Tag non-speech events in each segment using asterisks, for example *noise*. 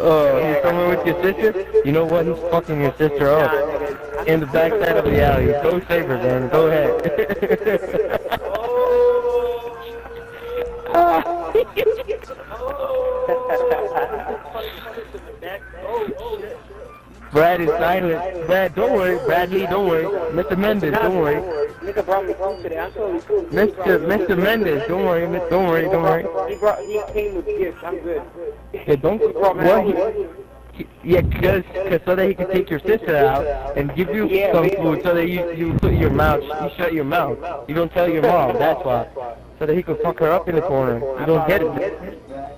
Oh, he's somewhere with your sister? You know what? He's fucking your sister up. In the backside of the alley. Go save her, man. Go ahead. Brad is silent. Brad, don't worry. Bradley, don't worry. Mr. Mendez, don't worry. Nigga brought me food today. I'm totally cool. Mr. Mr. Mendez, don't worry. Don't worry. Don't worry. He brought. He came with gifts. I'm good. Yeah, don't. What? Yeah, cause, cause so that he can take your sister out and give you some food, so that you you put your mouth, you shut your mouth. You don't tell your mom. That's why. So that he can fuck her up in the corner. You don't get it.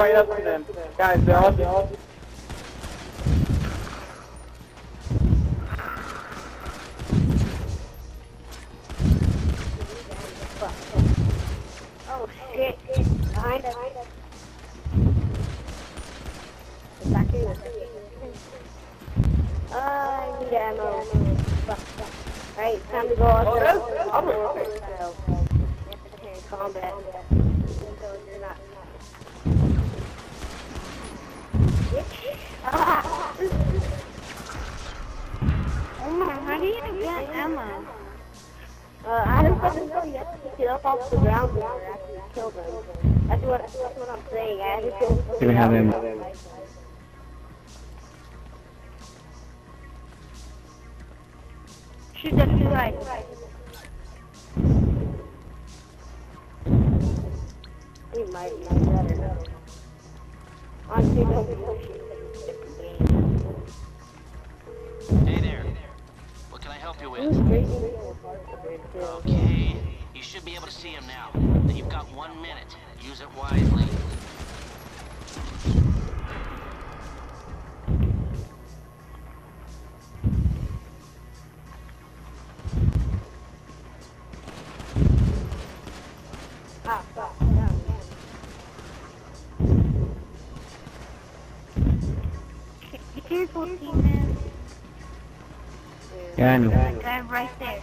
right up to them. Guys, they're all. They're all Oh shit. Behind us. Back here. Uh, I need ammo. Alright, time to go out there. I'm a- So, hand-to-hand combat. So You get I have off the ground kill them. That's what, that's what I'm saying. I kill don't. Shoot that right. We might be better. Be pushing. Okay. Okay. You should be able to see him now. Then you've got one minute. Use it wisely. Ah, fuck. Yeah, careful, team Yeah, I know. That guy right there.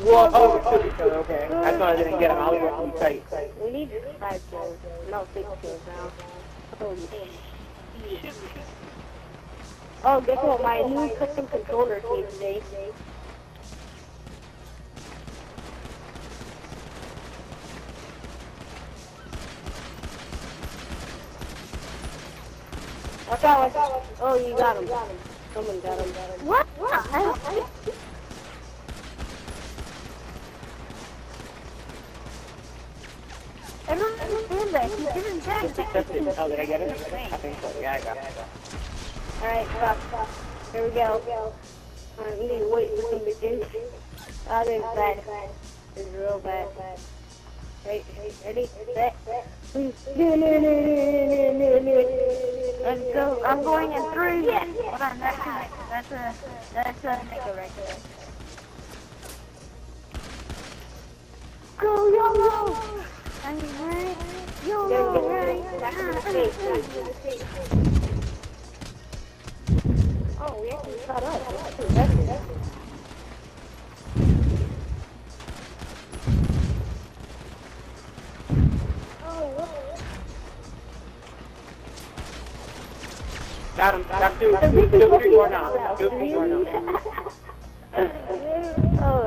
Well, oh, we killed each other. Okay. I thought I didn't get him. I was working tight. We need five kills. No, six kills now. Holy shit. Oh, guess what? My new custom controller came today. Watch out, watch out. Oh, you got him. Someone got him. What? I, I, don't understand that. He didn't die. That's. Oh, did I get it? I think so. Yeah, I got it. Alright, stop, stop. Here we go. Alright, we need to wait for some bitches. Oh, this is bad. This is real bad. Right, ready, set. Let's go. I'm going in three. Yes. Hold on. That's a, that's a, that's a nigga right there. Go, YOLO! Oh, we actually up. My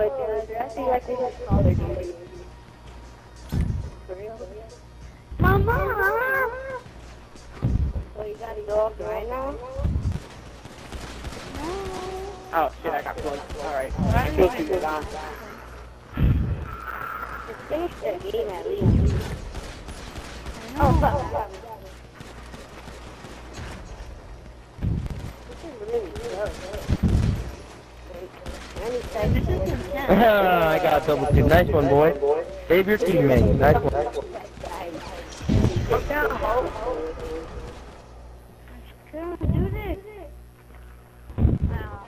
God. I feel like we just call her. Mama! So you gotta go off right now? Oh shit, I got close. Alright. I killed two down. Just finish the game at least. Oh, fuck, fuck. This *laughs* is really close. Any This second. is intense. I got a double kill. Nice one, boy. Save your teammate. Nice one. Come on, do this. Wow.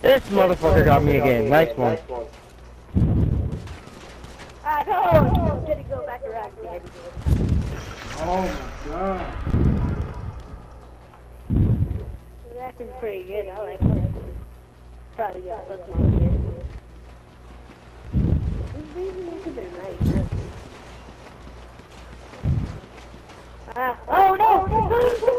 This motherfucker got me again. Nice one. I know! Did it go back around again? Oh my god. That's pretty good. I like it. Probably got hooked my kid. Oh no!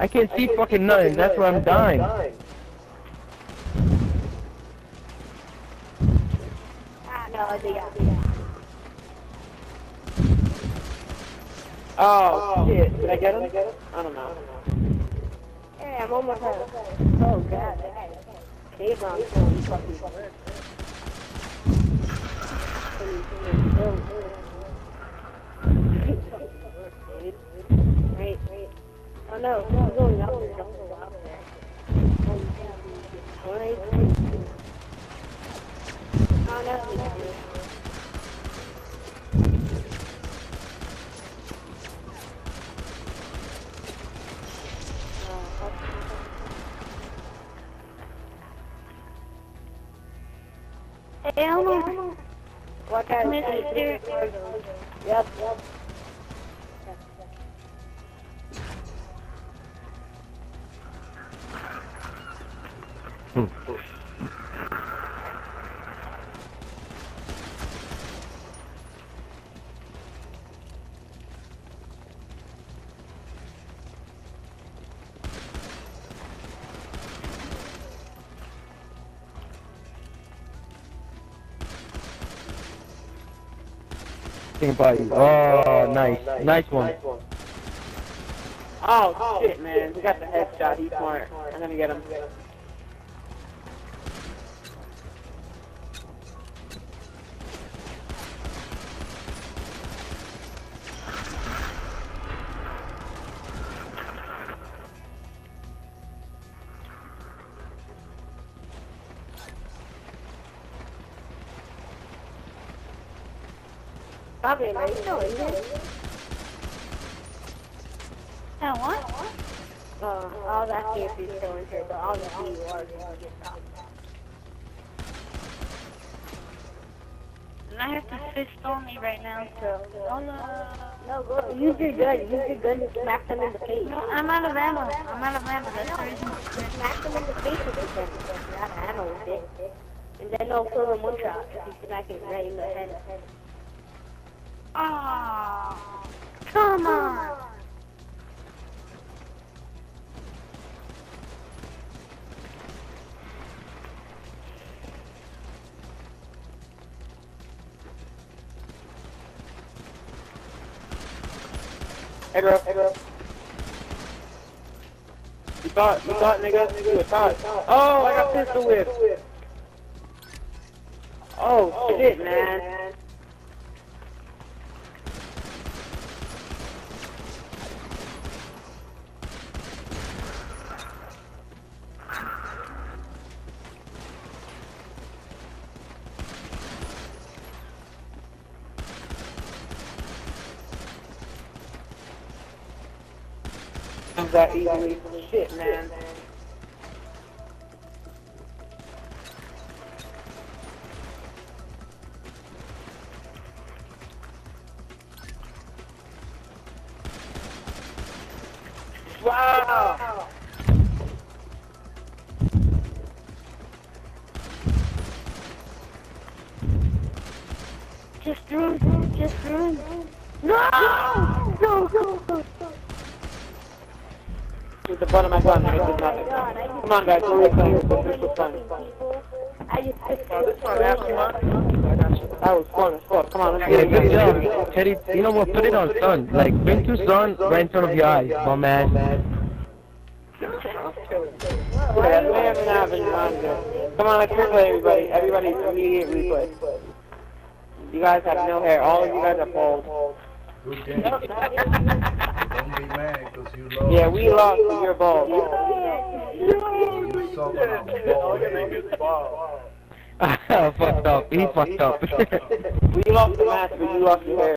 I can't see fucking nothing. That's why I'm dying. Ah, no, I think I Oh shit, did I get him? I don't know. Hey, I'm almost at Oh, God. that guy- Cave on some fucking work. Wait, wait. Oh no, I'm going up there. Don't go up there. Wait. No. Hey, Elmo. What kind of Mr. Yep, yep. Think about you. Oh, nice. Nice one. Oh shit, man. We got the headshot. He's smart. I'm gonna get him. Probably not. You know, isn't it? Now what? Uh, I was asking if he's still in here, but obviously you are. And I have to fist on me right now, so. Oh no. No, go. Use your gun. Use your gun to smack them in the face. No, I'm out of ammo. I'm out of ammo. That's the reason. Smack them in the face with your gun. You're out of ammo with it. And then they'll kill them one shot if you smack it right in the head. Oh, come on. Head up, head up. You thought, you thought, nigga? You thought. Oh, I got pistol whip. Oh, shit, man. Lose that easily. Shit, man. Wow! With the butt of my gun, and it did nothing. Come on, guys, we're playing this. This was fun. I just pissed Oh, this one, after That was fun as fuck. Come on, let's Yeah, get it. good job. Teddy, you know what? Put it on sun. Like, bring to sun right in front of your eyes, bum ass. Man, man, having fun here. Come on, let's replay, everybody. Everybody, immediate replay. You guys have no hair. All of you guys are bald. *laughs* Good game. Don't be mad because you lost. Yeah, we lost to your bald. You suck on ball. *laughs* fucked up. He fucked up. *laughs* We lost the match, but you lost your hair.